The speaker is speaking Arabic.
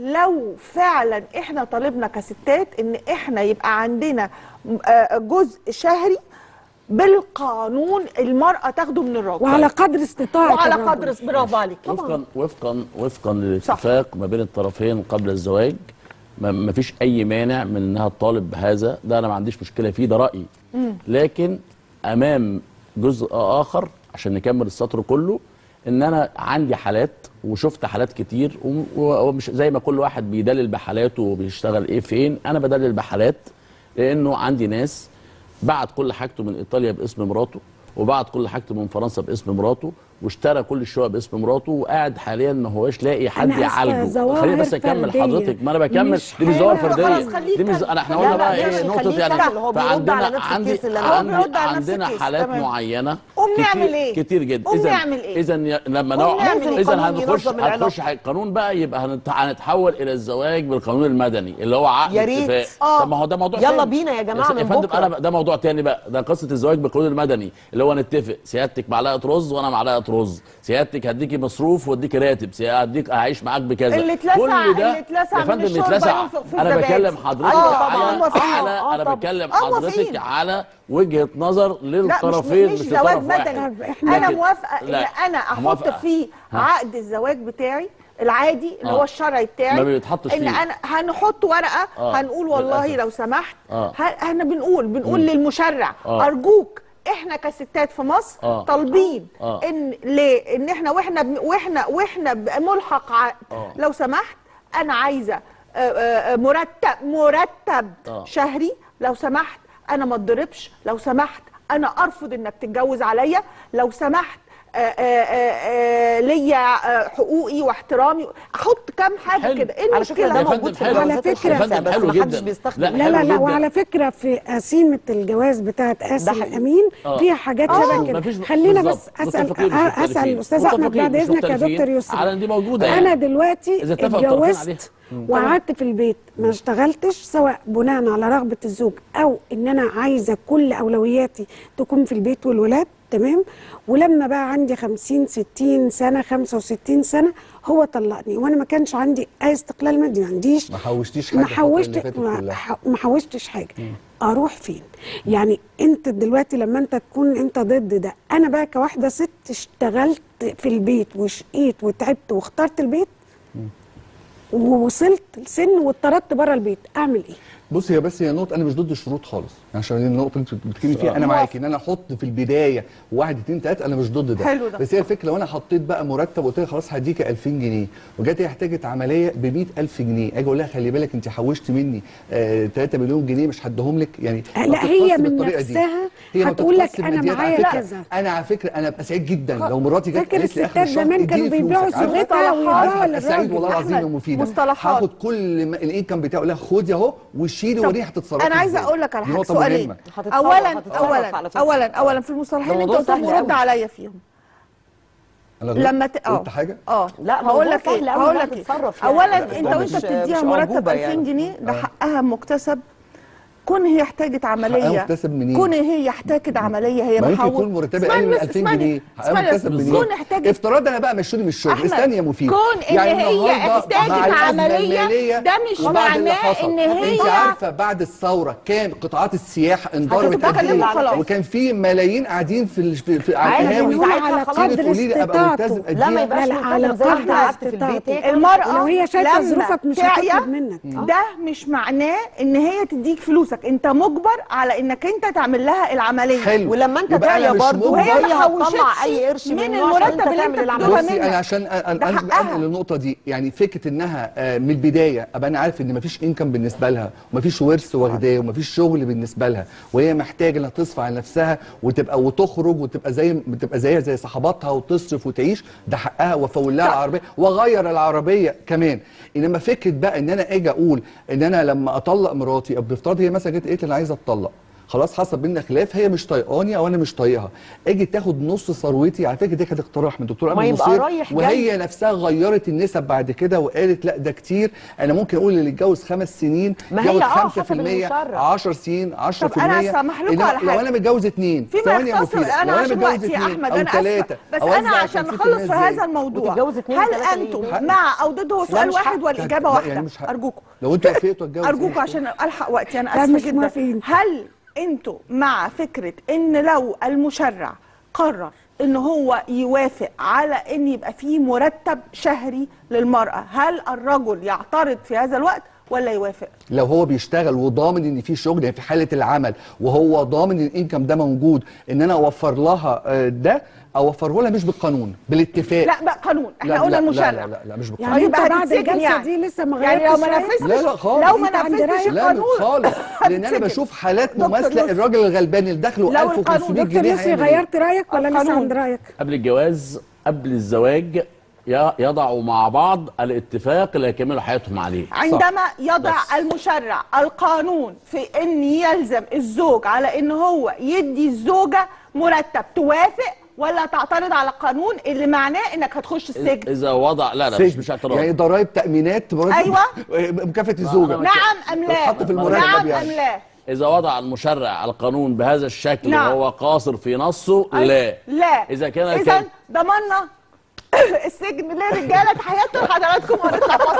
لو فعلا إحنا طالبنا كستات إن إحنا يبقى عندنا آه، جزء شهري بالقانون المرأة تاخده من الراجل. وعلى قدر استطاعة وعلى الرجل. قدر برافو عليك. وفقا وفقا وفقا للاتفاق ما بين الطرفين قبل الزواج. ما ما فيش أي مانع من إنها تطالب بهذا. ده أنا ما عنديش مشكلة فيه ده رأيي. لكن أمام جزء آخر عشان نكمل السطر كله إن أنا عندي حالات وشفت حالات كتير ومش زي ما كل واحد بيدلل بحالاته وبيشتغل إيه فين. أنا بدلل بحالات لأنه عندي ناس بعت كل حاجته من إيطاليا باسم مراته وبعت كل حاجته من فرنسا باسم مراته واشترى كل الشقق باسم مراته وقاعد حاليا ما هوش لاقي حد يعالجه خليني بس أكمل. حضرتك ما أنا بكمل دي مش ظواهر. فردية دي مش. أنا إحنا قلنا بقى إيه نقطة يعني نفس عندي عندي عندنا حالات. معينة قوم كتير- نعمل إيه؟ كتير جدا اذا إيه؟ اذا ي- لما إيه؟ اذا هنخش هنخش. القانون بقى يبقى هنت- هنتحول إلى الزواج بالقانون المدني اللي هو عقد يا. اتفاق آه. طب ما هو ده موضوع يلا. بينا يا جماعة س- من فندم. أنا ده موضوع تاني بقى ده قصة الزواج بالقانون المدني اللي هو نتفق سيادتك معلقة رز وأنا معلقة رز سيادتك هديكي مصروف واديكي راتب هديك هعيش معاك بكذا اللي اتلسع- كل ده اللي اتلسع يا من فندم الشوربة اتلسع أنا. بكلم حضرتك آه، على. على أنا. بكلم حضرتك. على وجهة نظر للطرفين مش, مش مش زواج مدني أنا موافقة إن أنا أحط. فيه. عقد الزواج بتاعي العادي اللي آه. هو الشرعي بتاعي ما بيتحطش إن فيه. أنا هنحط ورقة آه، هنقول والله للأسف. لو سمحت آه. إحنا بنقول بنقول للمشرع آه. أرجوك إحنا كستات في مصر آه. طالبين آه. إن ليه إن إحنا وإحنا وإحنا وإحنا ملحق آه. لو سمحت أنا عايزة آه، آه، آه، مرتب مرتب آه. شهري لو سمحت أنا ما اتضربش لو سمحت أنا أرفض إنك تتجوز عليا لو سمحت ليا آه، حقوقي واحترامي أحط كام حاجة. كده إيه على فكرة المشكلة ده موجود في على فندم بس حلو محدش جدا. بيستخدم لا، لا لا. وعلى فكرة في قسيمه الجواز بتاعت قاسم. امين آه. فيها حاجات آه، شبه كده خلينا. بس أسأل أسأل. الاستاذ أحمد بعد إذنك يا. دكتور يسرا على دي موجودة أنا يعني. دلوقتي اتجوزت وقعدت في البيت ما اشتغلتش سواء بناء على رغبة الزوج أو إن أنا عايزة كل أولوياتي تكون في البيت والولاد تمام؟ ولما بقى عندي 50 60 سنة 65 سنة هو طلقني وأنا ما كانش عندي أي استقلال مادي ما عنديش ما حوشتيش حاجة ما حوشت ما حوشتش حاجة. أروح فين؟ يعني أنت دلوقتي لما أنت تكون أنت ضد ده أنا بقى كواحدة ست اشتغلت في البيت وشقيت وتعبت واخترت البيت ووصلت لسن واتطردت بره البيت. أعمل إيه؟ بص هي بس هي نقطه أنا مش ضد الشروط خالص يعني عشان النقطة اللي أنت بتتكلمي فيها أنا معاكي إن أنا أحط في البداية واحد اتنين تلاتة أنا مش ضد ده حلو ده. بس هي الفكرة لو أنا حطيت بقى مرتب وقلت لها خلاص هديك 2000 جنيه وجات هي احتاجت عملية ب 100000 جنيه أجي أقول لها خلي بالك أنت حوشت مني آه 3 مليون جنيه مش هديهم لك يعني لا هي من بالطريقة دي. نفسها هي هتقول لك. على معايا فكرة كذا. أنا على فكرة أنا ابقى سعيد جدا لو مراتي جت قالت لي آخر الستات الشهر زمان كانوا بيبيعوا ويدوها عارفة؟ سعيد والله العظيم يا أحمد، مفيده مصطلحات. هاخد كل ما- الإنكم بتاعه لا خدي أهو طب وريني هتتصرفي أنا عايزة. أقول لك على حاجة سؤالين اولا اولا. اولا اولا في المصطلحين اللي أنت موضوع قلتهم سهل رد أوي. عليا فيهم؟ لما ت... آه قلت حاجة آه لا، هقول موضوع لك إيه هقول إنها لك يعني. اولا لا، أنت وأنت بتديها مرتب أعجوبة 2000 يعني. جنيه ده حقها مكتسب كون هي احتاجت عملية. مكتسب منين؟ كون هي احتاجت عملية. هي ما يمكن محول- يكون مرتبه أقل من بس، 2000 اسمعني، جنيه. مكتسب. منين؟ كون احتاجت. افتراض أنا بقى مشوني من الشغل استني يا مفيد. كون إن هي النهاردة احتاجت عملية ده مش معناه إن هي انت عارفة بعد الثورة كان قطاعات السياحه انضربت. وكان في ملايين قاعدين في ال- في, في على. قدر تقولي لي أبقى ملتزم استطاعته لا ما. يبقاش على ملتزم. زي ما أنت قدر قعدت في البيت. استطاعته. هي المرأة ولو هي شايفة لما ظروفك مش هتطلب منك. ده مش معناه إن هي تديك فلوسك انت مجبر على انك انت تعمل لها العملية حلو ولما انت تعيا مش برضه. وهي ما حوشتش أي قرش من المرتب أنت اللي تعمل انت العملية بتطلبها بصي. أنا عشان. انقل النقطة دي يعني فكرة إنها آه، من البداية أبقى أنا عارف إن مفيش انكم بالنسبة لها ومفيش ورث واخداه ومفيش شغل بالنسبة لها وهي محتاجة إنها تصفى على نفسها وتبقى وتخرج وتبقى زي بتبقى زيها زي صحباتها وتصرف وتعيش ده حقها وأفول لها. العربية وأغير العربية كمان إنما فكرة بقى إن أنا أجي أقول إن أنا لما أطلق مراتي أو بافتراض هي مثلا جت قالت أنا عايزه أتطلق. خلاص حصل بينا خلاف هي مش طايقاني أو أنا مش طايقها آجي تاخد نص ثروتي على فكرة دي كانت اقتراح من دكتور ما امل نصير رايح جاي. وهي نفسها غيرت النسب بعد كده وقالت لا ده كتير أنا ممكن أقول اللي اتجوز خمس سنين ما هي ياخد آه، 5% حسب المشرع. 10 سنين 10% طب أنا هسمح لكم على لو حاجة. أنا متجوز فيما ثواني يا مفيدة أنا لو عشان متجوز وقتي أحمد أو أنا اسفه ثلاثة بس أنا عشان نخلص في هذا الموضوع هل أنتم؟ مع أو ضد هو سؤال واحد. والاجابه لا، واحدة يعني. ارجوكم لو أنتوا وافقتوا اتجوز ارجوكم عشان ألحق وقتي أنا أسفة جدا. هل أنتوا مع فكرة ان لو المشرع قرر ان هو يوافق على ان يبقى فيه مرتب شهري للمرأة هل الرجل يعترض في هذا الوقت؟ ولا يوافق لو هو بيشتغل وضامن إن في شغل يعني في حالة العمل وهو ضامن إن الانكم ده موجود إن أنا أوفر لها آه، ده أوفره لها مش بالقانون بالاتفاق لا بقى قانون إحنا لا، قلنا لا، المشرع لا لا لا مش بالقانون يعني أنت بعد الجلسة يعني. دي لسه ما يعني لو ما؟ نفذتش لا، لا، خالص. لو ما نفذتش رأيك؟ لا القانون خالص لأن أنا. بشوف حالات دكتور مماثلة. الراجل الغلبان اللي دخله لو 1500 القانون- دكتور جنيه يوسف إيه؟ غيرت رأيك ولا لسه القانون. عند رأيك؟ قبل الجواز قبل الزواج يضعوا مع بعض الاتفاق اللي يكملوا حياتهم عليه عندما يضع بس. المشرع القانون في إن يلزم الزوج على إن هو يدي الزوجة مرتب توافق ولا تعترض على القانون اللي معناه إنك هتخش السجن إذا وضع لا لا مش سجن. مش اعتراض يعني ضرائب تأمينات مرتب أيوة. مكافأة الزوجة نعم أم لا بتحط في المرتب نعم يعني. أم لا إذا وضع المشرع القانون بهذا الشكل نعم. وهو قاصر في نصه لا لا إذا كان اذا كان ضمننا السجن للرجالة تحياتي لحضراتكم ونطلع فاصل.